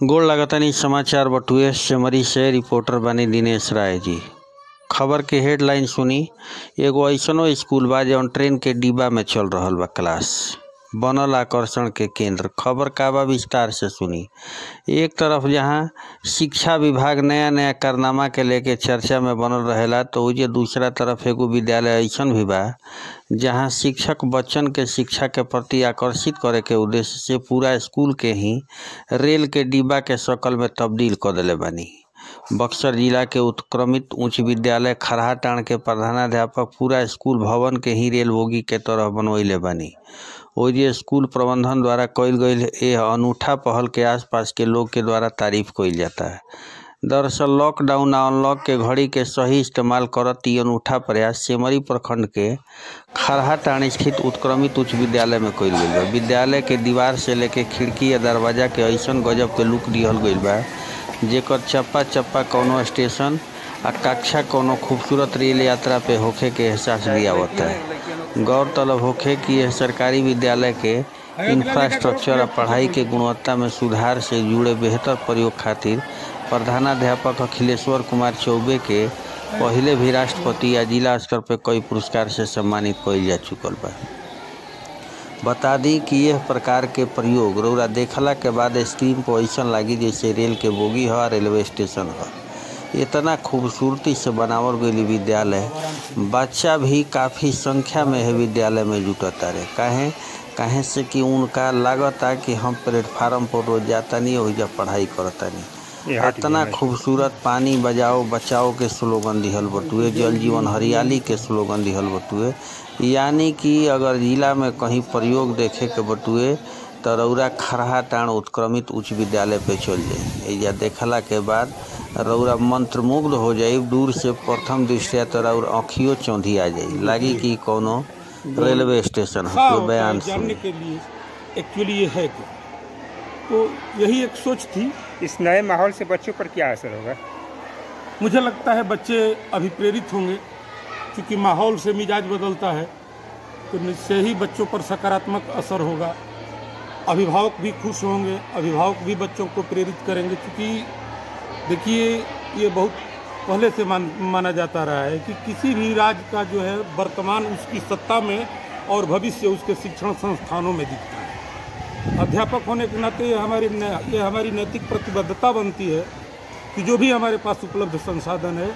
गोड़ लागतानी समाचार बटुए सेमरी से रिपोर्टर बने दिनेश राय जी खबर के हेडलाइन सुनी एगो ऐसनो स्कूल बा जौन ट्रेन के डिब्बा में चल रहा बा क्लास बनल आकर्षण के केंद्र। खबर का बा विस्तार से सुनी। एक तरफ़ जहाँ शिक्षा विभाग नया नया कारनामा के लेके चर्चा में बनल रहेला तो ओजे दूसरा तरफ़ एगो विद्यालय ऐसन भी बा, जहाँ शिक्षक बच्चन के शिक्षा के प्रति आकर्षित करे के उद्देश्य से पूरा स्कूल के ही रेल के डिब्बा के शक्ल में तब्दील कर देले बानी। बक्सर जिला के उत्क्रमित उच्च विद्यालय खरहाटाण के प्रधानाध्यापक पूरा स्कूल भवन के ही रेल बोगी के तरह बनवैले बानी। ओजे स्कूल प्रबंधन द्वारा कईल गईल यह अनूठा पहल के आसपास के लोग के द्वारा तारीफ़ कईल जाता है। दरअसल लॉकडाउन आ अनलॉक के घड़ी के सही इस्तेमाल करत ई अनूठा प्रयास सेमरी प्रखंड के खरहाटाण स्थित उत्क्रमित उच्च विद्यालय में कईल गईल बा। विद्यालय के दीवार से लेके खिड़की या दरवाज़ा के ऐसा गजब के लुक दिहल गईल बा जेकर चप्पा चप्पा कौनो स्टेशन आ कक्षा कौनो खूबसूरत रेल यात्रा पे होखे के एहसास दियावता है। गौरतलब होखे कि यह सरकारी विद्यालय के इंफ्रास्ट्रक्चर और पढ़ाई के गुणवत्ता में सुधार से जुड़े बेहतर प्रयोग खातिर प्रधानाध्यापक अखिलेश्वर कुमार चौबे के पहले भी राष्ट्रपति या जिला स्तर पर कई पुरस्कार से सम्मानित कईल जा चुकल बा। बता दी कि यह प्रकार के प्रयोग रौरा देखला के बाद स्क्रीन पर ऐसन लागी जैसे रेल के बोगी ह, रेलवे स्टेशन ह। इतना खूबसूरती से बनावल गई विद्यालय। बच्चा भी काफ़ी संख्या में है विद्यालय में जुटता रहे काहे? काहे से कि उनका लागता कि हम प्लेटफार्म पर रोज जाता नहीं हो जब पढ़ाई करता नहीं इतना खूबसूरत पानी बजाओ बचाओ के स्लोगन दिहल बटुए जल जीवन हरियाली के स्लोगन दिहल बटुए। यानी कि अगर जिला में कहीं प्रयोग देखे के बटुए तो रौरा खरहा टाण उत्क्रमित उच्च विद्यालय पे चल जाए। एजा देखला के बाद रौरा मंत्रमुग्ध हो जाए दूर से प्रथम दृष्टिया तो रौर आँखियों चौंधी आ जाए। लागी कि कोनो रेलवे स्टेशन है कोई बयान जानने के लिए एक्चुअली ये है तो यही एक सोच थी इस नए माहौल से बच्चों पर क्या असर होगा? मुझे लगता है बच्चे अभी प्रेरित होंगे क्योंकि माहौल से मिजाज बदलता है तो निश्चय ही बच्चों पर सकारात्मक असर होगा। अभिभावक भी खुश होंगे अभिभावक भी बच्चों को प्रेरित करेंगे क्योंकि देखिए ये बहुत पहले से मान, माना जाता रहा है कि किसी भी राज्य का जो है वर्तमान उसकी सत्ता में और भविष्य उसके शिक्षण संस्थानों में दिखता है। अध्यापक होने के नाते ये हमारी ये हमारी नैतिक प्रतिबद्धता बनती है कि जो भी हमारे पास उपलब्ध संसाधन है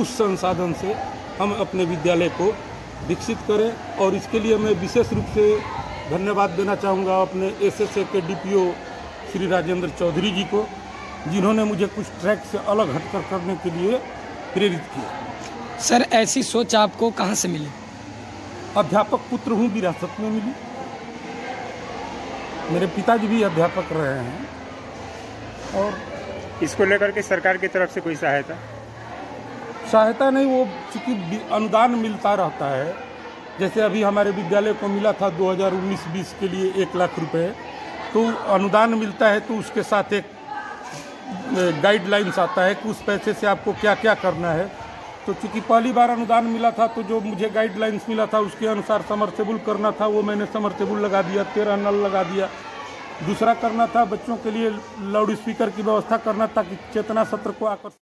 उस संसाधन से हम अपने विद्यालय को विकसित करें और इसके लिए मैं विशेष रूप से धन्यवाद देना चाहूँगा अपने एस एस ए के डीपीओ श्री राजेंद्र चौधरी जी को जिन्होंने मुझे कुछ ट्रैक से अलग हटकर करने के लिए प्रेरित किया। सर ऐसी सोच आपको कहाँ से मिली? अध्यापक पुत्र हूँ विरासत में मिली। मेरे पिताजी भी अध्यापक रहे हैं। और इसको लेकर के सरकार की तरफ़ से कोई सहायता? सहायता नहीं वो चूँकि अनुदान मिलता रहता है। जैसे अभी हमारे विद्यालय को मिला था 2019-20 के लिए एक लाख रुपए तो अनुदान मिलता है तो उसके साथ एक गाइडलाइंस आता है कि उस पैसे से आपको क्या क्या करना है। तो चूँकि पहली बार अनुदान मिला था तो जो मुझे गाइडलाइंस मिला था, उसके अनुसार समरसेबुल करना था, वो मैंने समरसेबुल लगा दिया, तेरह नल लगा दिया। दूसरा करना था, बच्चों के लिए लाउड स्पीकर की व्यवस्था करना, ताकि चेतना सत्र को आकर्षित